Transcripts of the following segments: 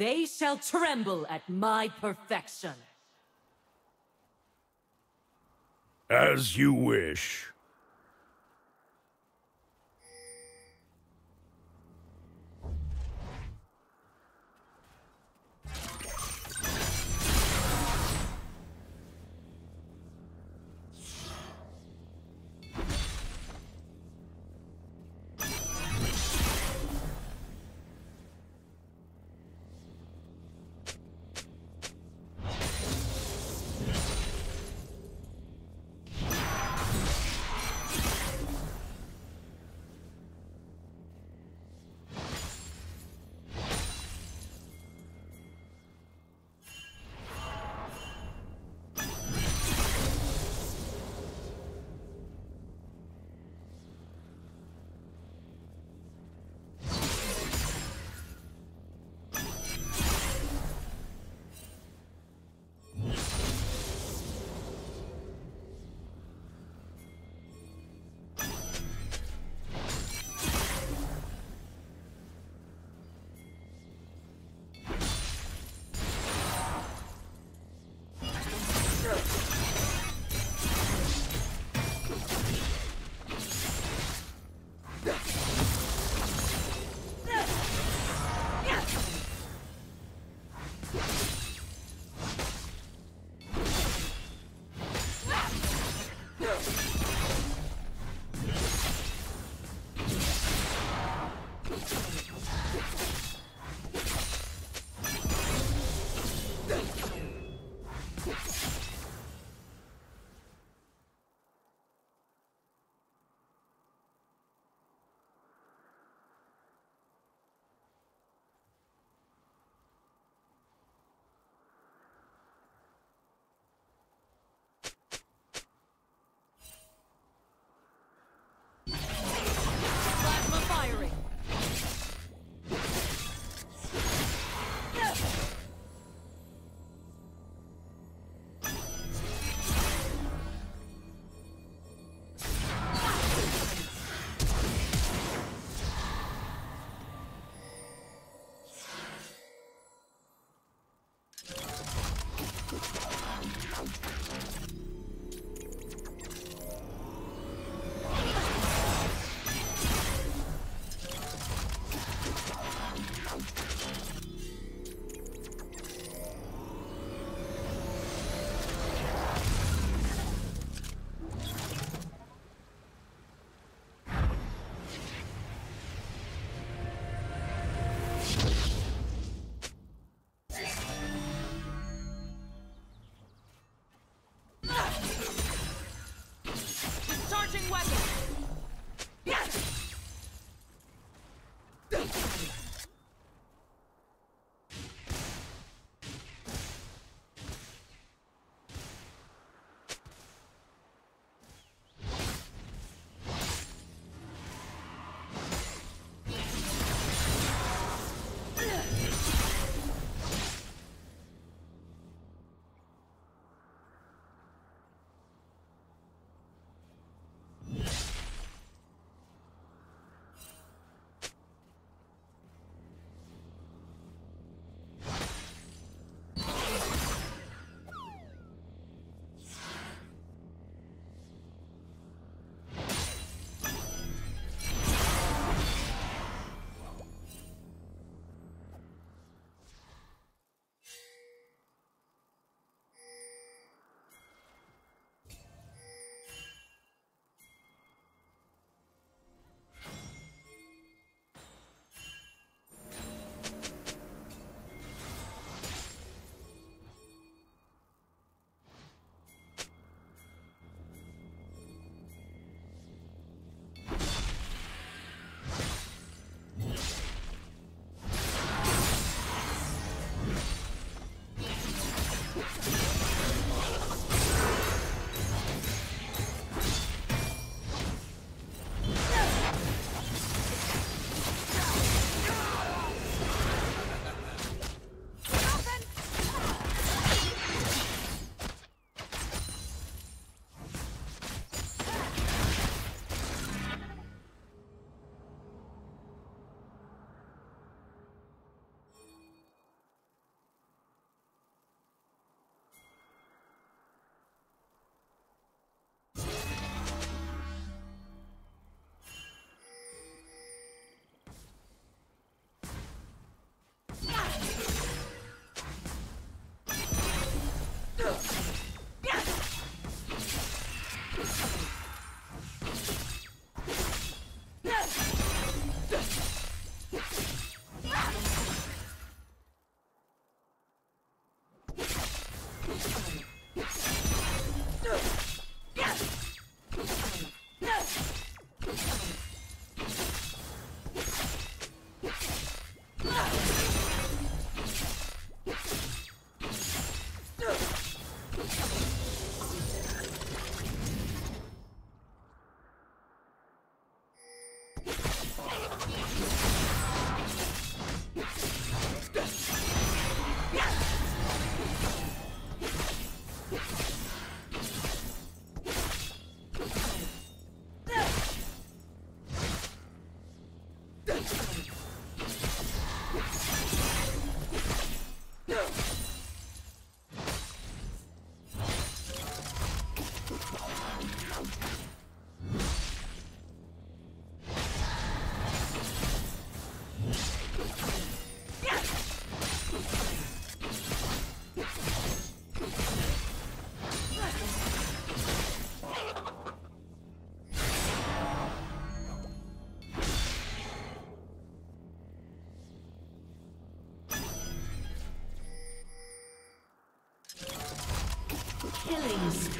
They shall tremble at my perfection. As you wish.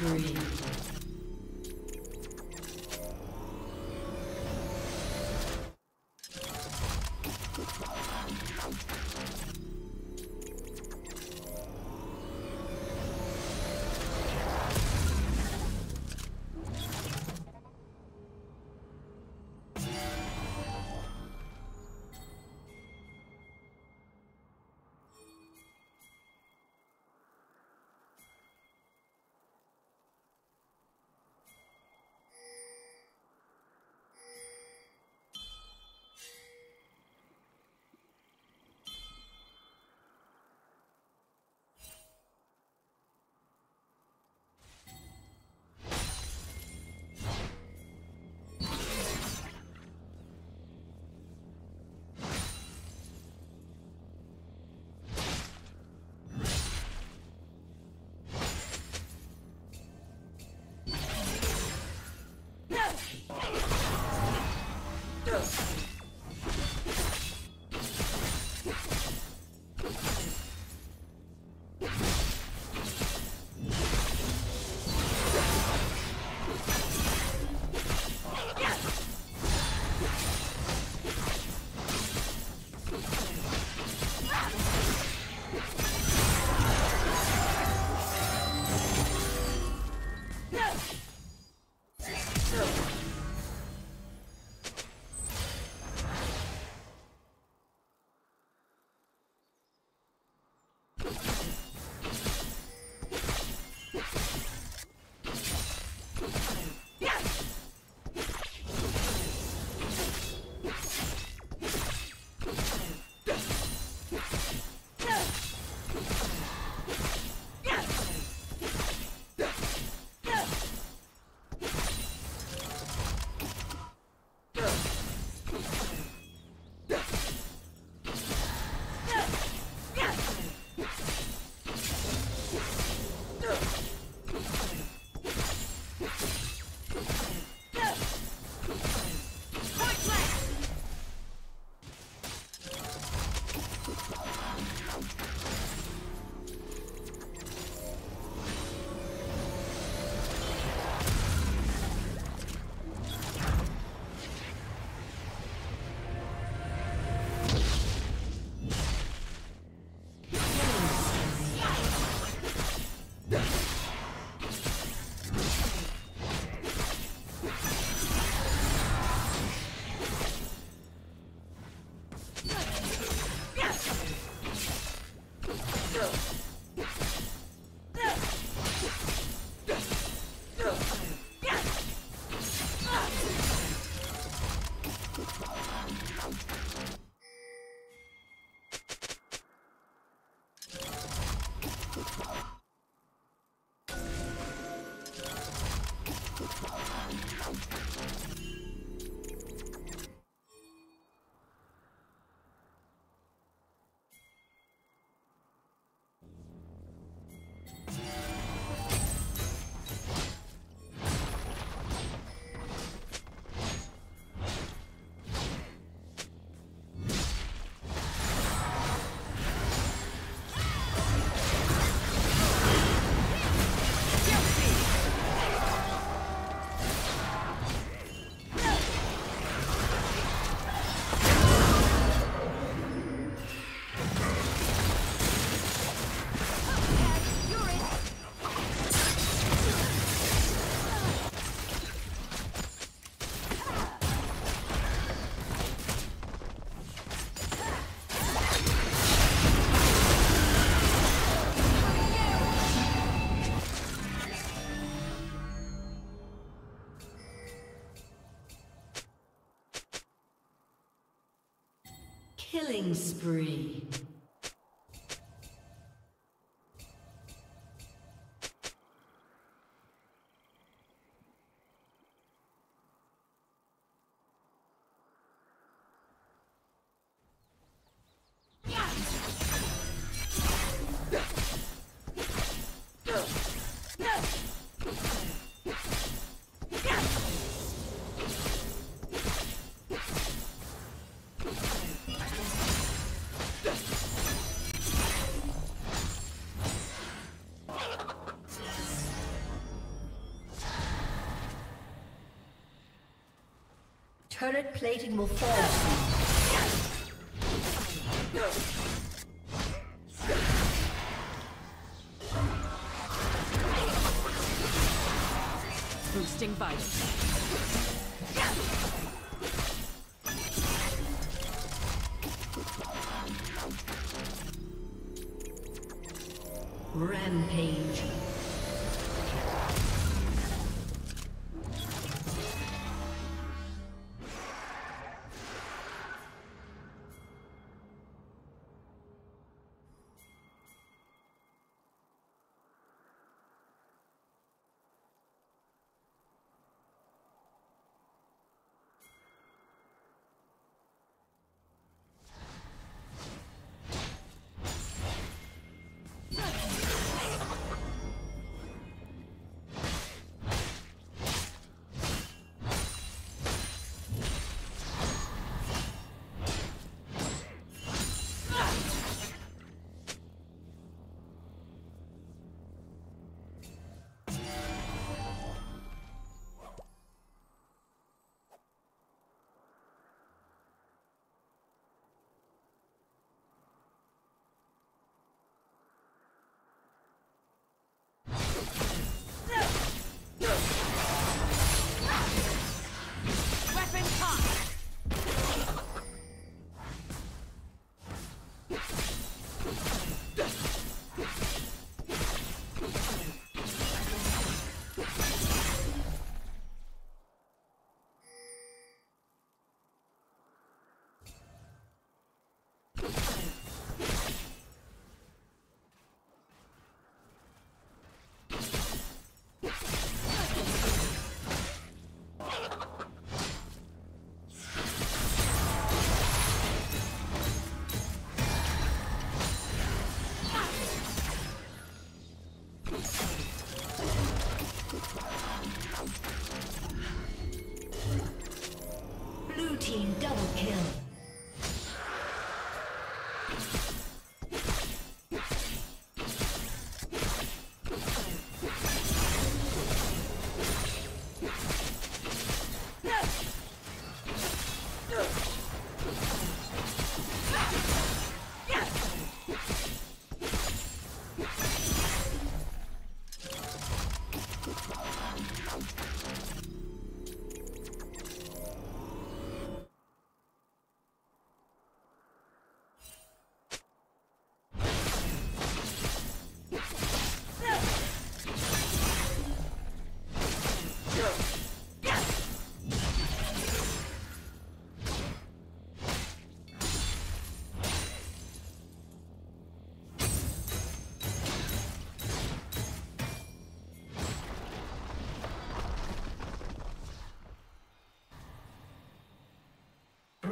Spree. Killing spree. Turret plating will fall Boosting vitals.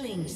Killing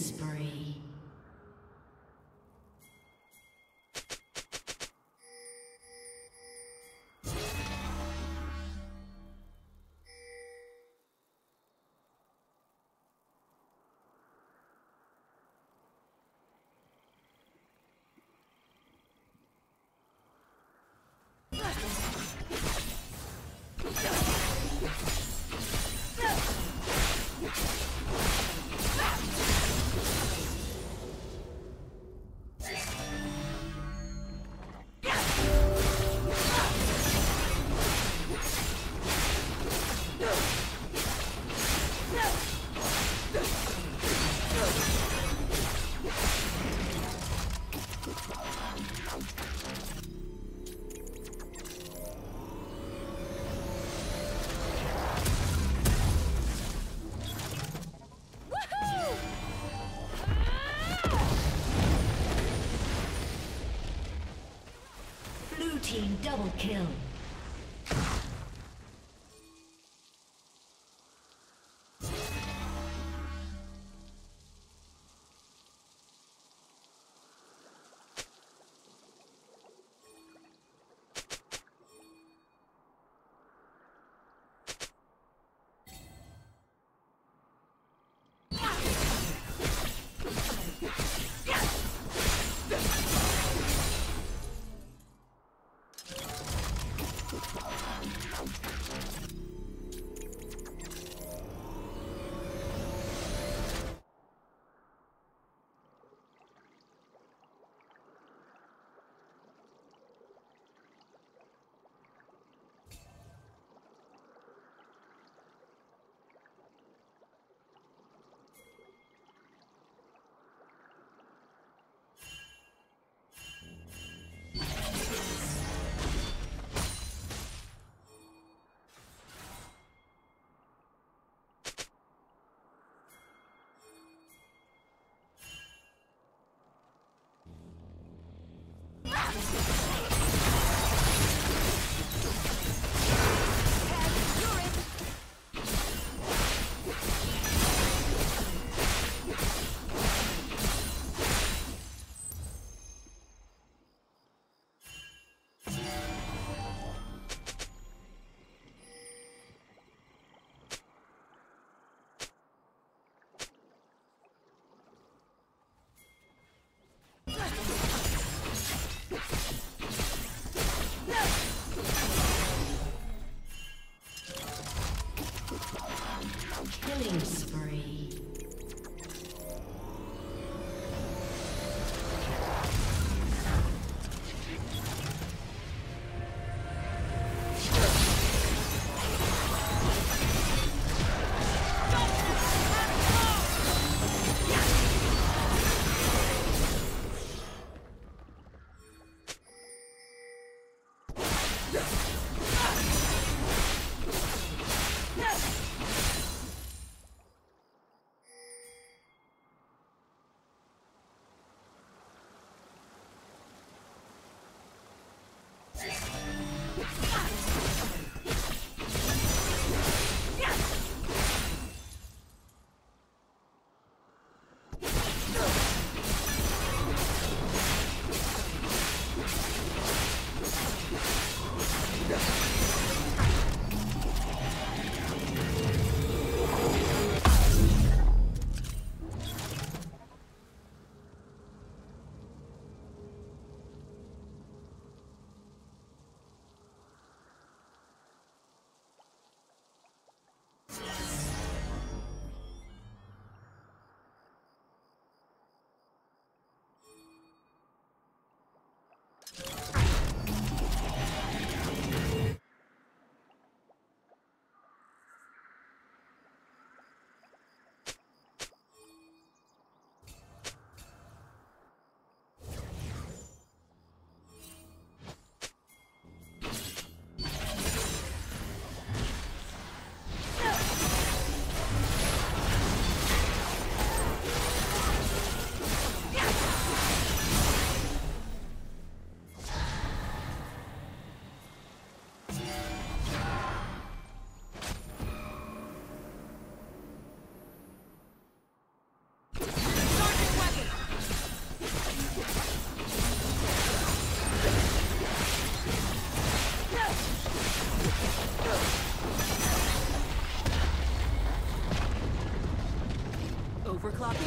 kill.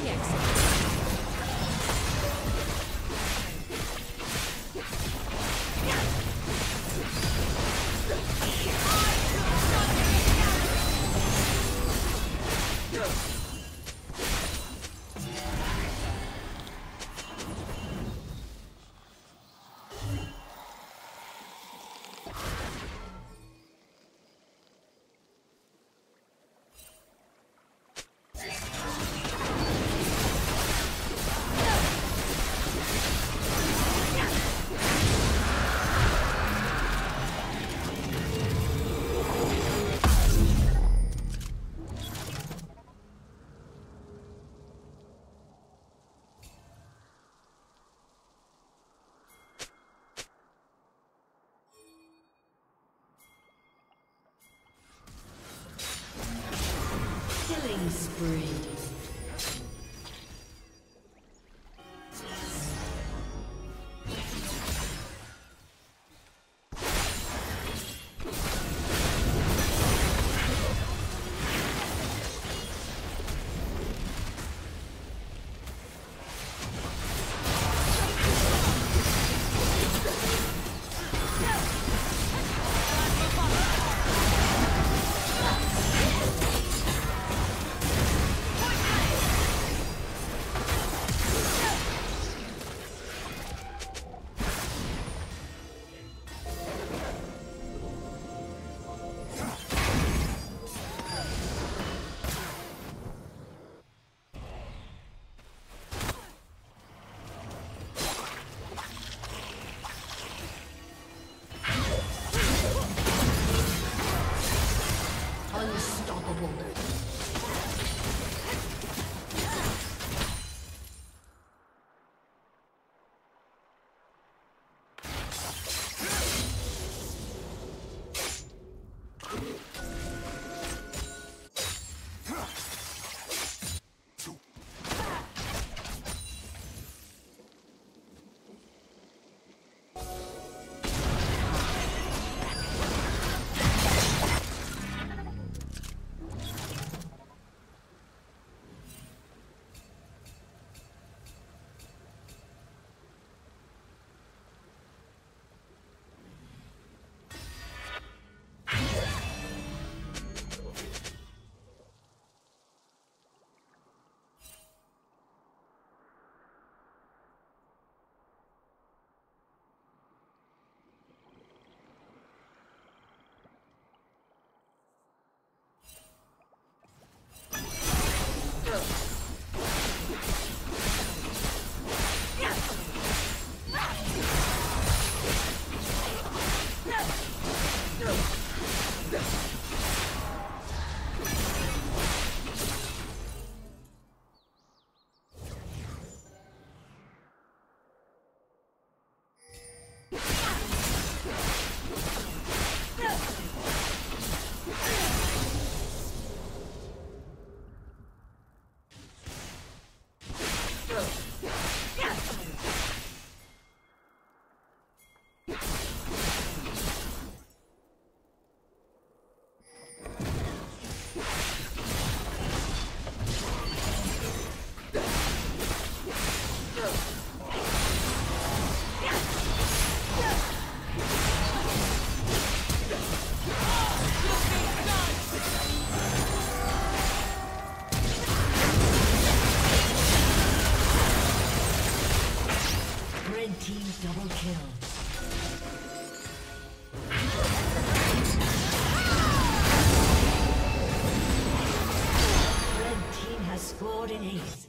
the exit. An ace.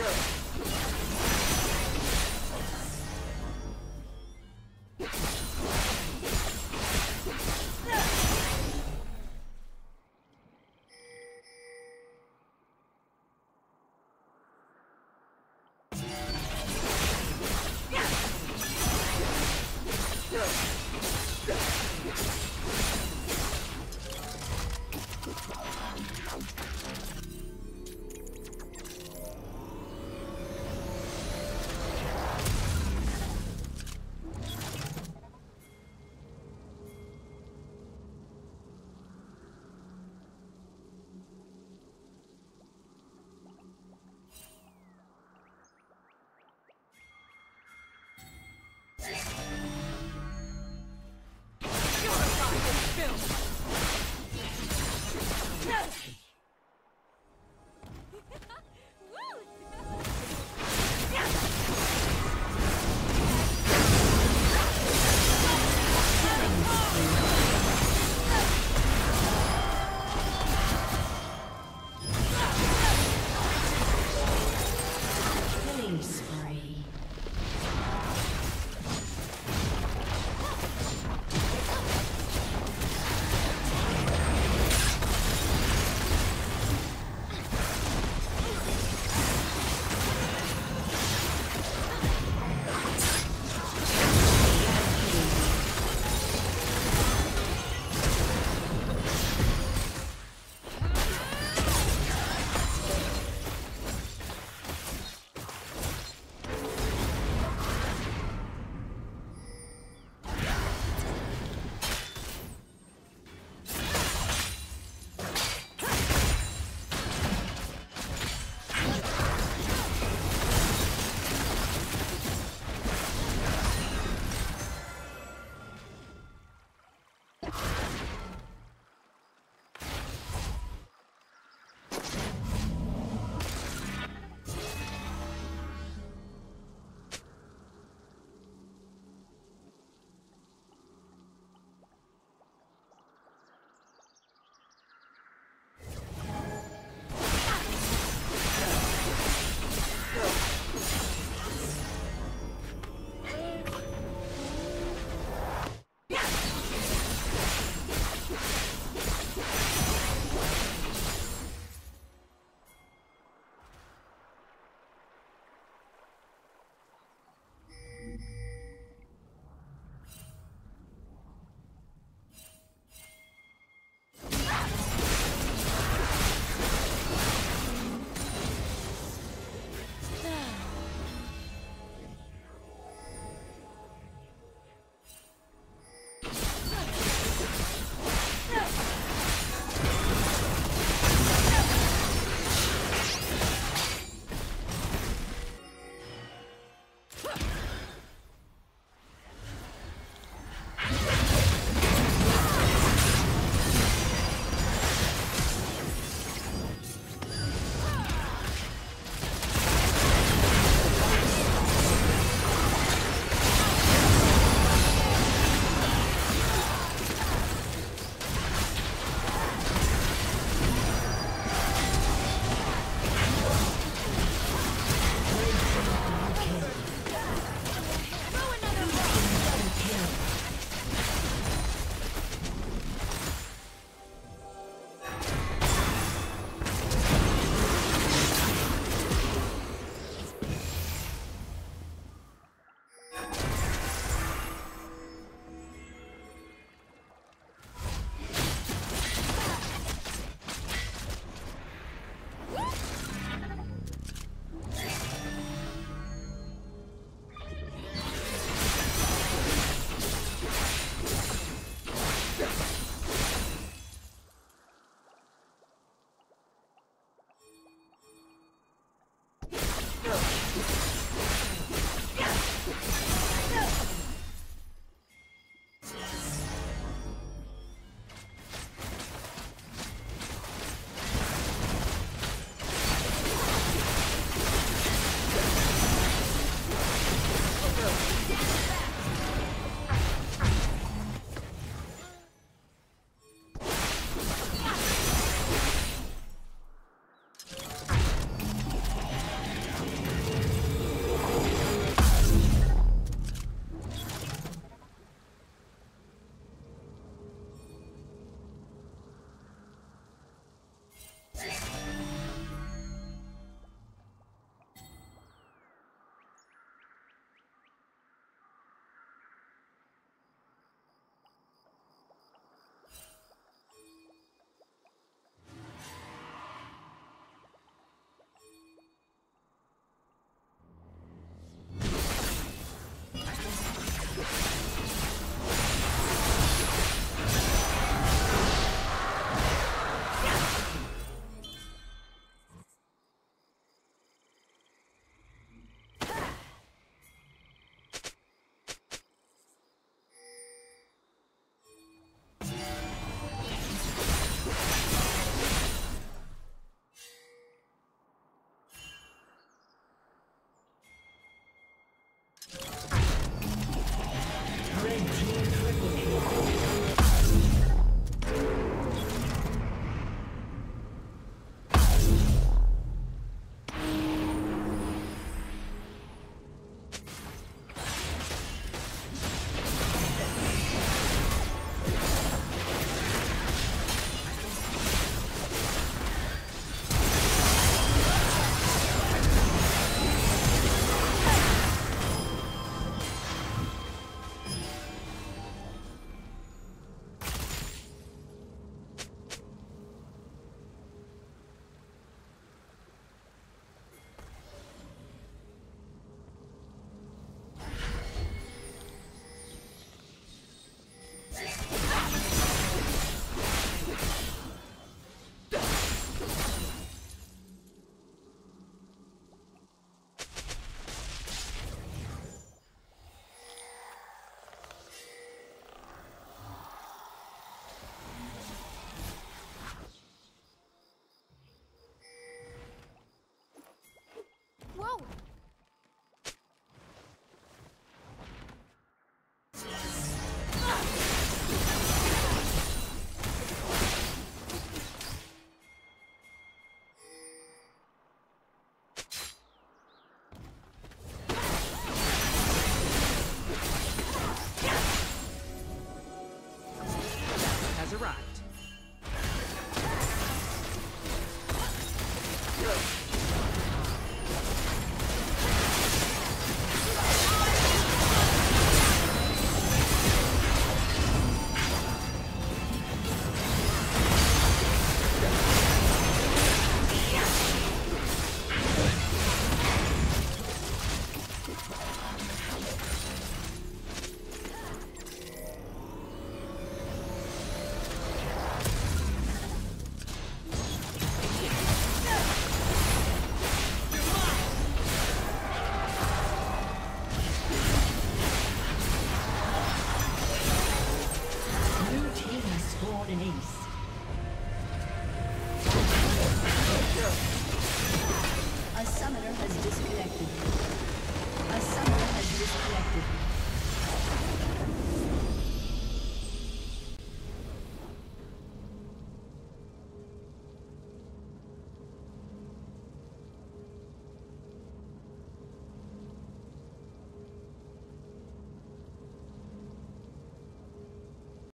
Sure. Yeah.